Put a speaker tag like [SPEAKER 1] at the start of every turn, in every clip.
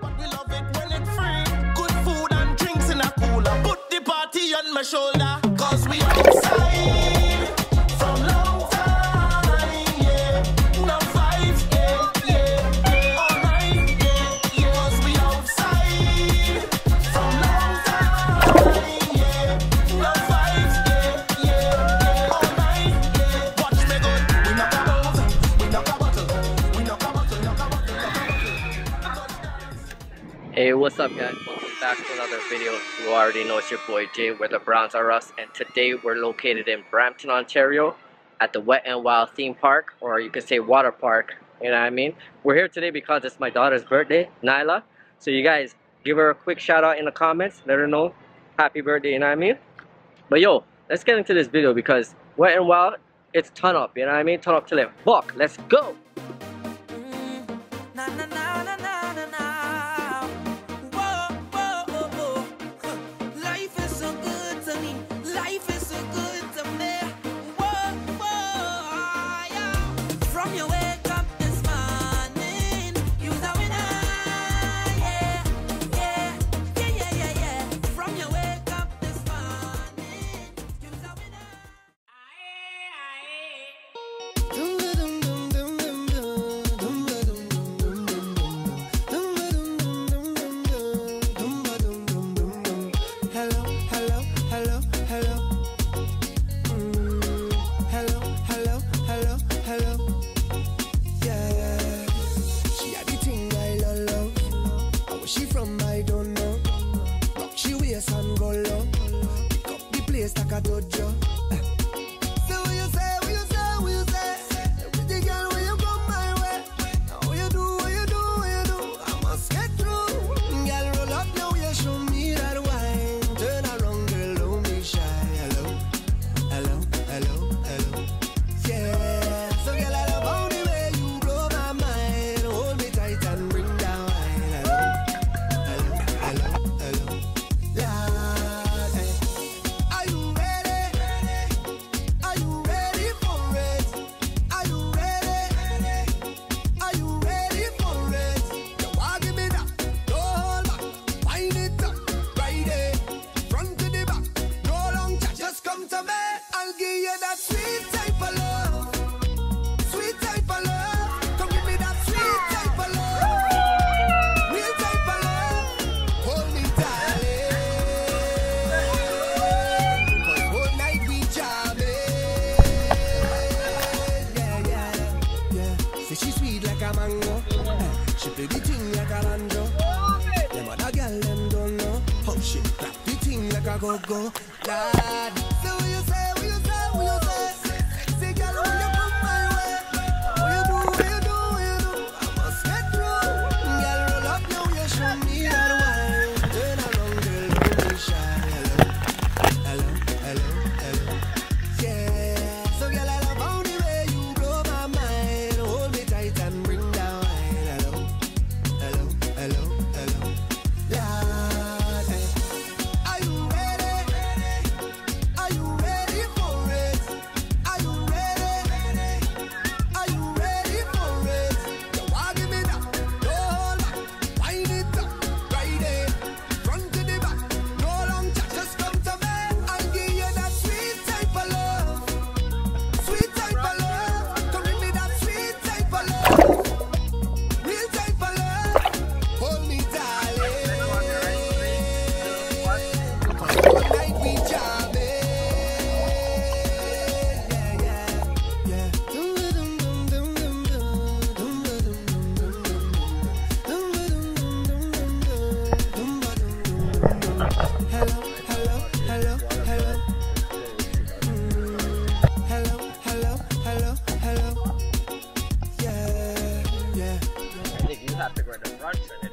[SPEAKER 1] but we love it when it's. Good food and drinks in a cooler. Put the party on my shoulder, cause we
[SPEAKER 2] are. what's up guys? Welcome back to another video. You already know it's your boy Jay, where the Browns R Us, and today we're located in Brampton, Ontario at the Wet and Wild theme park, or you could say water park, you know what I mean? We're here today because it's my daughter's birthday, Nylah. So you guys, give her a quick shout out in the comments, let her know happy birthday, you know what I mean? But yo, let's get into this video because Wet and Wild, it's turn up, you know what I mean? Turn up to live fuck let's go!
[SPEAKER 3] Mm-hmm. Mm nah, nah, nah, go, go, la. topic to in front of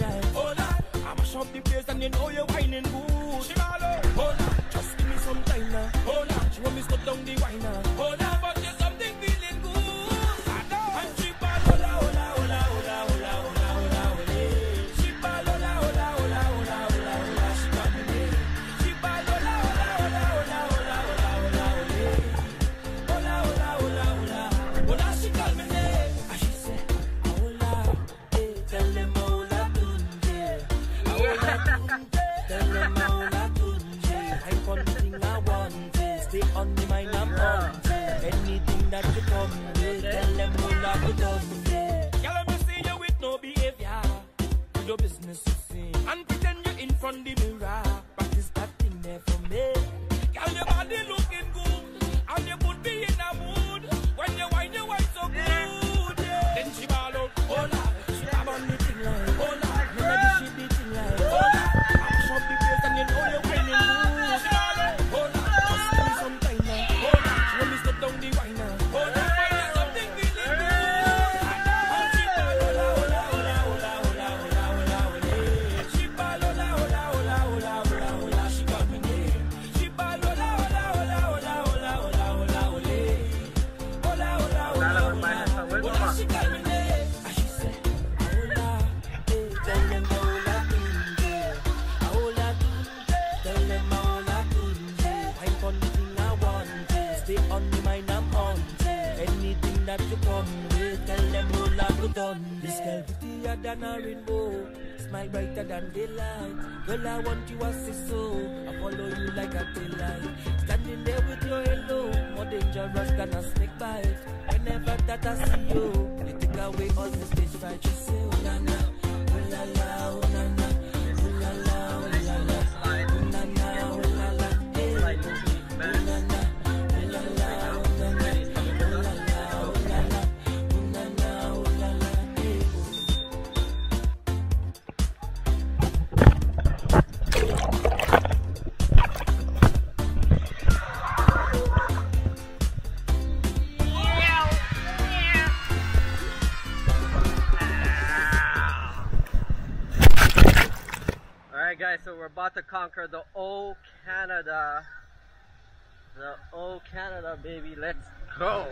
[SPEAKER 3] right. Hold on. I mash up the place and you know you're whining good. Hold on. Just give me some time now. Hold
[SPEAKER 4] on. She want me to down the whiner? Hold on. your business, you see. And pretend you're in front of me that to come. They tell them no love we done. This girl prettier than a rainbow, smile brighter than daylight. Girl, I want you as a soul. I follow you like a daylight. Standing there with your halo, more dangerous than a snake bite. Whenever that I see you, you take away all the stage fright.
[SPEAKER 2] conquer the old Canada. The old Canada, baby. Let's go.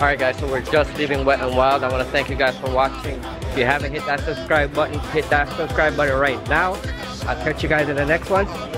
[SPEAKER 2] Alright guys, so we're just leaving Wet and Wild. I want to thank you guys for watching. If you haven't hit that subscribe button, hit that subscribe button right now. I'll catch you guys in the next one.